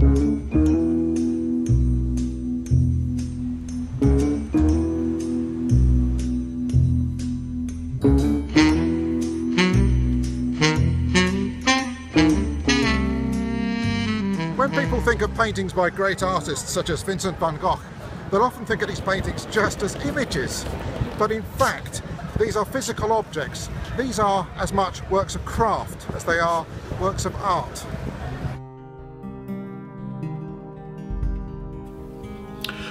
When people think of paintings by great artists such as Vincent van Gogh, they'll often think of these paintings just as images. But in fact, these are physical objects. These are as much works of craft as they are works of art.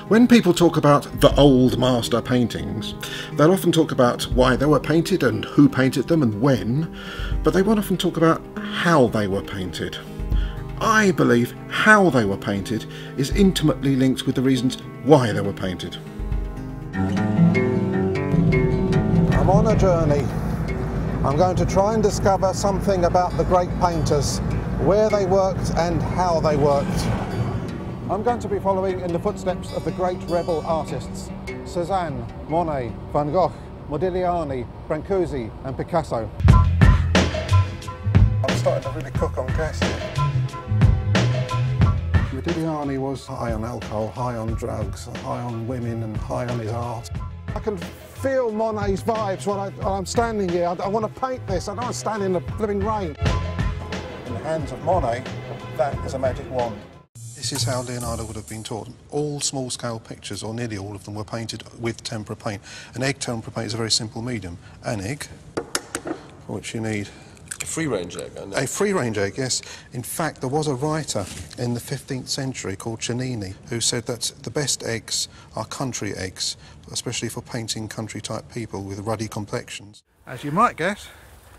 When people talk about the old master paintings, they'll often talk about why they were painted and who painted them and when, but they won't often talk about how they were painted. I believe how they were painted is intimately linked with the reasons why they were painted. I'm on a journey. I'm going to try and discover something about the great painters, where they worked and how they worked. I'm going to be following in the footsteps of the great rebel artists, Cezanne, Monet, Van Gogh, Modigliani, Brancusi and Picasso. I'm starting to really cook on gas here. Modigliani was high on alcohol, high on drugs, high on women and high on his art. I can feel Monet's vibes when, I, am standing here. I, I, want to paint this. I don't want to stand in the living rain. In the hands of Monet, that is a magic wand. This is how Leonardo would have been taught. All small-scale pictures, or nearly all of them, were painted with tempera paint. An egg tempera paint is a very simple medium. An egg, for which you need a free range egg, A free range egg, yes. In fact, there was a writer in the 15th century called Cennini who said that the best eggs are country eggs, especially for painting country type people with ruddy complexions. As you might guess,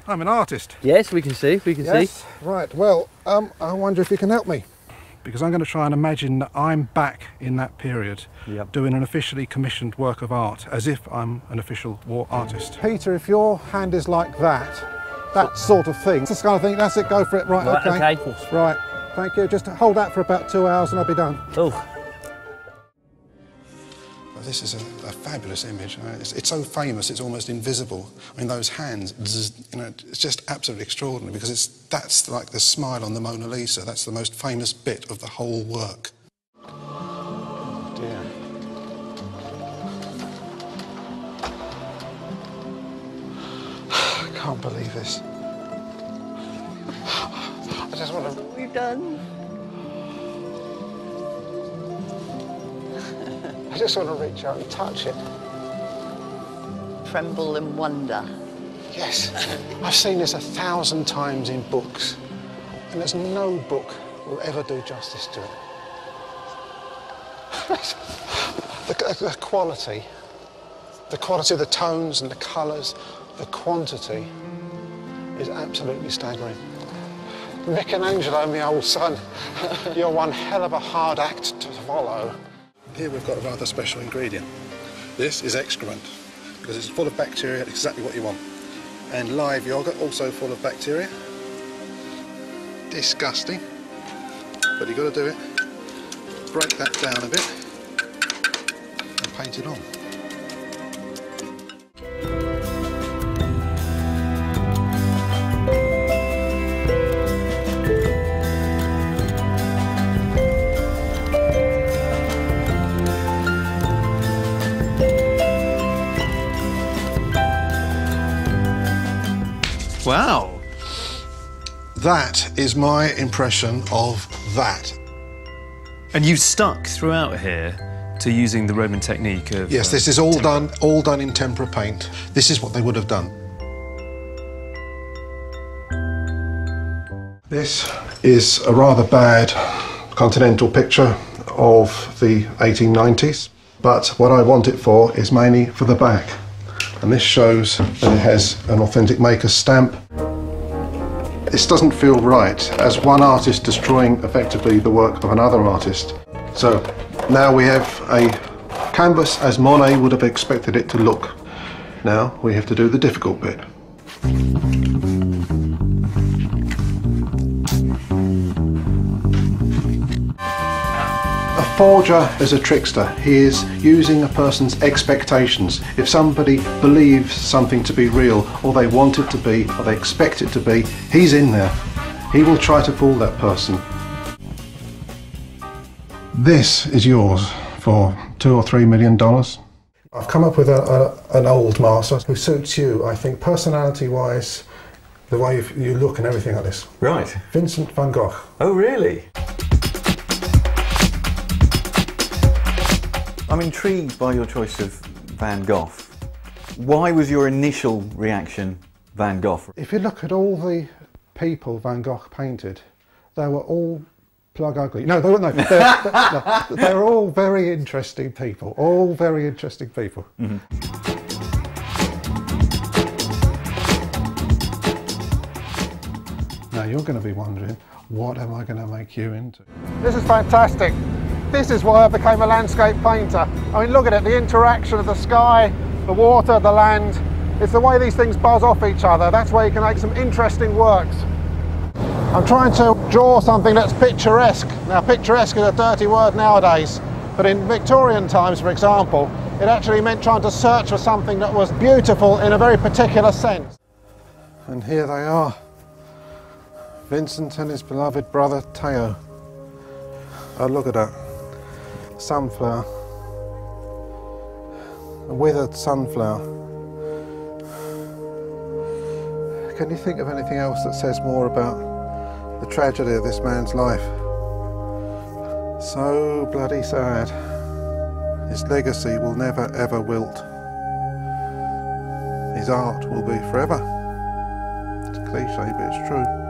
I'm an artist. Yes, we can see, we can yes. see. Right, well, um, I wonder if you can help me. Because I'm going to try and imagine that I'm back in that period yep. doing an officially commissioned work of art as if I'm an official war artist. Peter, if your hand is like that, that sort of thing. This kind of thing, that's it, go for it, right, right okay. okay. Right, thank you. Just hold that for about two hours and I'll be done. Oh. This is a, a fabulous image. It's, it's, so famous, it's almost invisible. I mean, those hands, you know, it's just absolutely extraordinary because it's, that's like the smile on the Mona Lisa. That's the most famous bit of the whole work. Oh, dear. I can't believe this. I just want to... We're done. Just want to reach out and touch it. Tremble in wonder. Yes. I've seen this a thousand times in books, and there's no book will ever do justice to it. the, the quality, the quality of the tones and the colours, the quantity is absolutely staggering. Michelangelo, my old son, you're one hell of a hard act to follow. Here we've got a rather special ingredient. This is excrement, because it's full of bacteria, exactly what you want. And live yoghurt, also full of bacteria. Disgusting, but you've got to do it. Break that down a bit and paint it on. Wow. That is my impression of that. And you stuck throughout here to using the Roman technique of Yes, uh, this is all tempera. done all done in tempera paint. This is what they would have done. This is a rather bad continental picture of the 1890s, but what I want it for is mainly for the back and this shows that it has an authentic maker stamp. This doesn't feel right as one artist destroying effectively the work of another artist. So now we have a canvas as Monet would have expected it to look. Now we have to do the difficult bit. Forger is a trickster. He is using a person's expectations. If somebody believes something to be real, or they want it to be, or they expect it to be, he's in there. He will try to fool that person. This is yours for two or three million dollars. I've come up with a, a, an old master who suits you, I think, personality wise, the way you- you look and everything like this. Right. Vincent van Gogh. Oh, really? I'm intrigued by your choice of Van Gogh. Why was your initial reaction Van Gogh? If you look at all the people Van Gogh painted, they were all plug ugly. No, they weren't. No, they're, they're, no, they're all very interesting people. All very interesting people. Mm-hmm. Now you're going to be wondering, what am I going to make you into? This is fantastic. This is why I became a landscape painter. I mean, look at it, the interaction of the sky, the water, the land. It's the way these things buzz off each other. That's where you can make some interesting works. I'm trying to draw something that's picturesque. Now, picturesque is a dirty word nowadays, but in Victorian times, for example, it actually meant trying to search for something that was beautiful in a very particular sense. And here they are. Vincent and his beloved brother Theo. Oh, look at that. Sunflower. A withered sunflower. Can you think of anything else that says more about the tragedy of this man's life? So bloody sad. His legacy will never ever wilt. His art will be forever. It's cliche, but it's true.